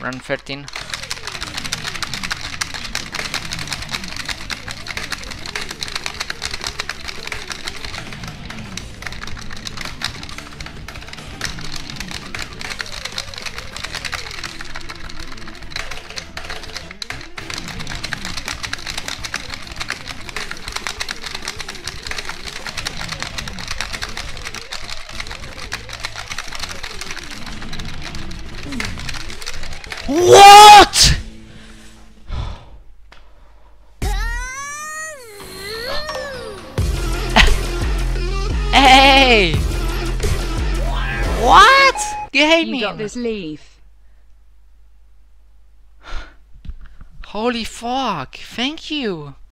Run 13. What? hey! What? Gaming! You got this leaf. Holy fuck! Thank you!